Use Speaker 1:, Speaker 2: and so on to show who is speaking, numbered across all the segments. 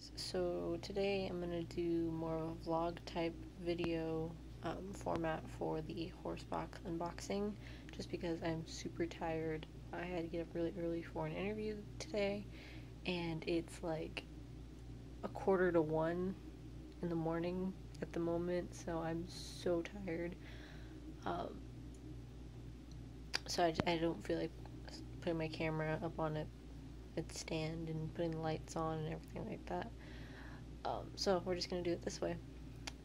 Speaker 1: guys, so today I'm going to do more of a vlog type video um, format for the Horsebox unboxing just because I'm super tired. I had to get up really early for an interview today and it's like a quarter to one in the morning at the moment so I'm so tired. Um, so I, I don't feel like putting my camera up on it its stand and putting the lights on and everything like that. Um, so we're just going to do it this way.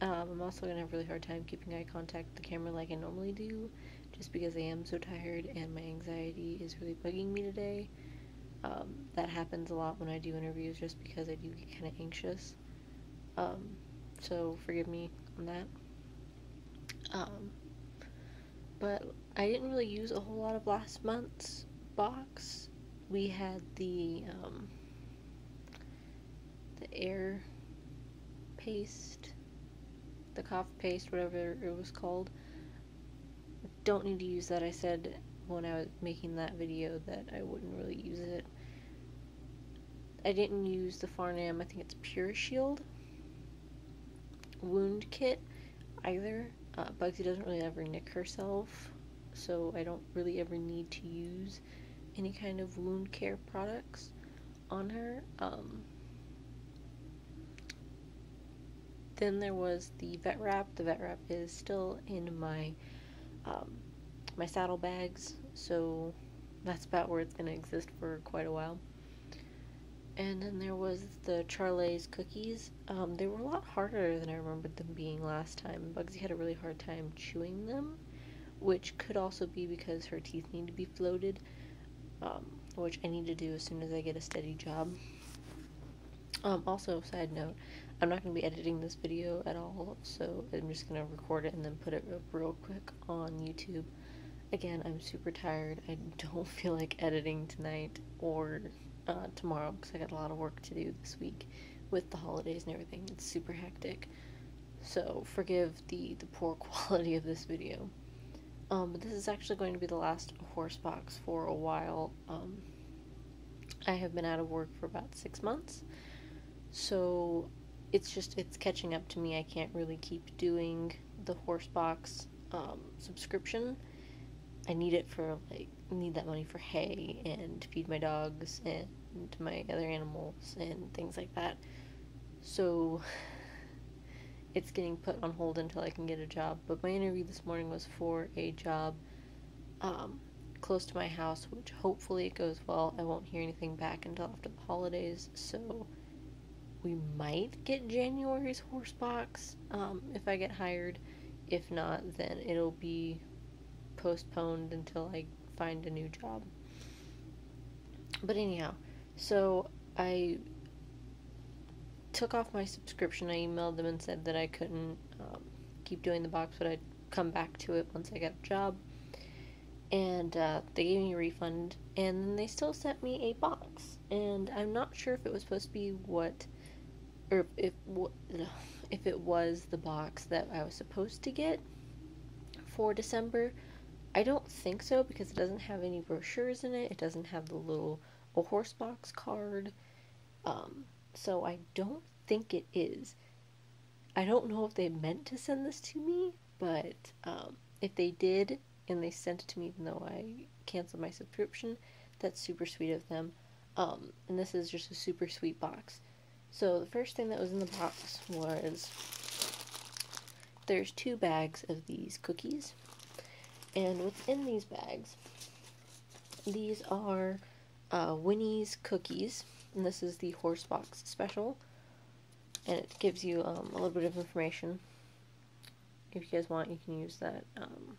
Speaker 1: Um, I'm also going to have a really hard time keeping eye contact with the camera like I normally do, just because I am so tired and my anxiety is really bugging me today. Um, that happens a lot when I do interviews just because I do get kind of anxious. Um, so forgive me on that. Um, but I didn't really use a whole lot of last month's box we had the um, the air paste, the cough paste, whatever it was called. Don't need to use that. I said when I was making that video that I wouldn't really use it. I didn't use the Farnam, I think it's PuriShield wound kit either. Uh, Bugsy doesn't really ever nick herself, so I don't really ever need to use any kind of wound care products on her. Um, then there was the vet wrap. The vet wrap is still in my um, my saddle bags, so that's about where it's going to exist for quite a while. And then there was the Charley's cookies. Um, they were a lot harder than I remembered them being last time. Bugsy had a really hard time chewing them, which could also be because her teeth need to be floated um, which I need to do as soon as I get a steady job. Um, also, side note, I'm not going to be editing this video at all, so I'm just going to record it and then put it up real quick on YouTube. Again, I'm super tired. I don't feel like editing tonight or uh, tomorrow because I got a lot of work to do this week with the holidays and everything. It's super hectic. So forgive the, the poor quality of this video. Um, but this is actually going to be the last horse box for a while. Um, I have been out of work for about six months, so it's just it's catching up to me. I can't really keep doing the horse box um, subscription. I need it for like need that money for hay and to feed my dogs and my other animals and things like that. So it's getting put on hold until I can get a job. But my interview this morning was for a job um, close to my house, which hopefully it goes well. I won't hear anything back until after the holidays, so we might get January's horse box um, if I get hired. If not, then it'll be postponed until I find a new job. But anyhow, so I took off my subscription. I emailed them and said that I couldn't um, keep doing the box, but I'd come back to it once I got a job. And uh, they gave me a refund, and then they still sent me a box. And I'm not sure if it was supposed to be what, or if if it was the box that I was supposed to get for December. I don't think so because it doesn't have any brochures in it. It doesn't have the little a horse box card. Um, so I don't think it is. I don't know if they meant to send this to me, but um, if they did and they sent it to me even though I canceled my subscription, that's super sweet of them. Um, and this is just a super sweet box. So the first thing that was in the box was there's two bags of these cookies. And within these bags, these are uh, Winnie's cookies and this is the horse box special. And it gives you um, a little bit of information. If you guys want you can use that um,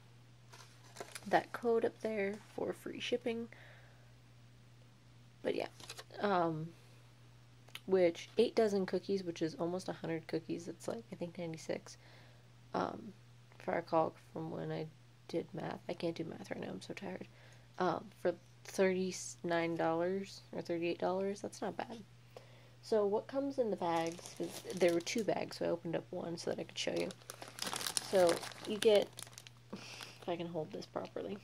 Speaker 1: that code up there for free shipping. But yeah um, which 8 dozen cookies which is almost 100 cookies it's like I think 96 um, if I recall from when I did math I can't do math right now I'm so tired. Um, for $39 or $38. That's not bad. So what comes in the bags there were two bags, so I opened up one so that I could show you. So you get, if I can hold this properly,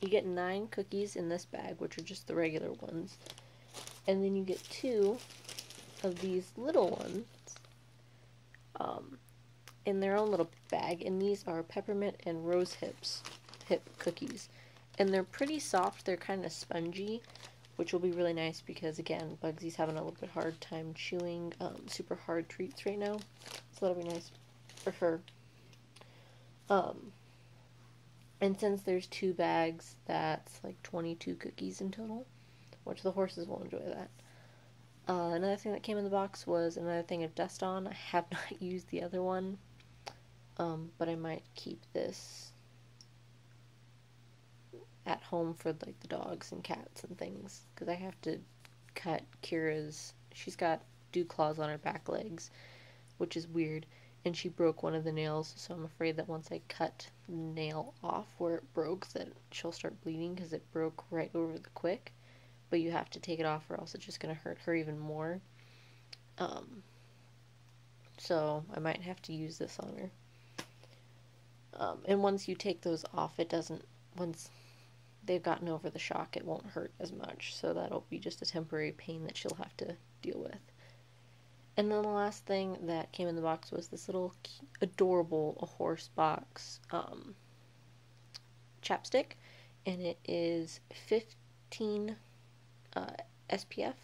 Speaker 1: you get nine cookies in this bag, which are just the regular ones. And then you get two of these little ones um, in their own little bag, and these are peppermint and rose hips hip cookies, and they're pretty soft. They're kind of spongy, which will be really nice because again, Bugsy's having a little bit hard time chewing um, super hard treats right now, so that'll be nice for her. Um, and since there's two bags, that's like 22 cookies in total, which the horses will enjoy that. Uh, another thing that came in the box was another thing of Dust On. I have not used the other one, um, but I might keep this at home for like the dogs and cats and things because I have to cut Kira's. She's got dew claws on her back legs, which is weird, and she broke one of the nails. So I'm afraid that once I cut the nail off where it broke, that she'll start bleeding because it broke right over the quick but you have to take it off or else it's just going to hurt her even more. Um, so I might have to use this on her. Um, and once you take those off, it doesn't, once they've gotten over the shock, it won't hurt as much. So that'll be just a temporary pain that she'll have to deal with. And then the last thing that came in the box was this little adorable a horse box um, chapstick. And it is 15 uh, SPF,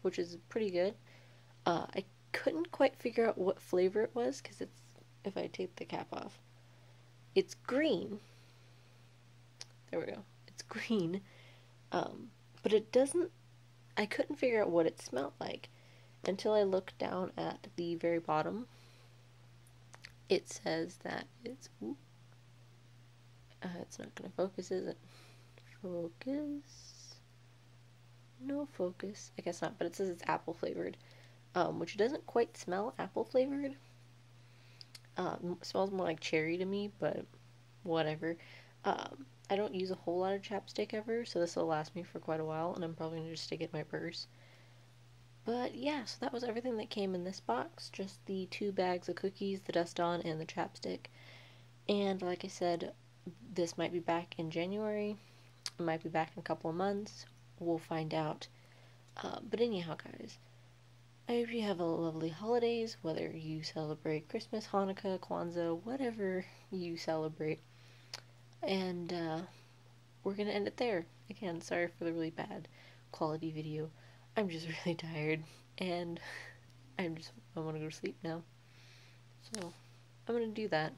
Speaker 1: which is pretty good. Uh, I couldn't quite figure out what flavor it was because it's if I take the cap off, it's green. There we go. Green, um, but it doesn't. I couldn't figure out what it smelled like until I looked down at the very bottom. It says that it's. Uh, it's not going to focus, is it? Focus no focus. I guess not, but it says it's apple flavored, um, which doesn't quite smell apple flavored. Um, smells more like cherry to me, but whatever. Um, I don't use a whole lot of chapstick ever, so this will last me for quite a while, and I'm probably going to just stick it in my purse. But yeah, so that was everything that came in this box. Just the two bags of cookies, the dust on, and the chapstick. And like I said, this might be back in January. It might be back in a couple of months we'll find out. Uh, but anyhow, guys, I hope you have a lovely holidays, whether you celebrate Christmas, Hanukkah, Kwanzaa, whatever you celebrate. And uh, we're going to end it there. Again, sorry for the really bad quality video. I'm just really tired, and I'm just, I want to go to sleep now. So, I'm going to do that.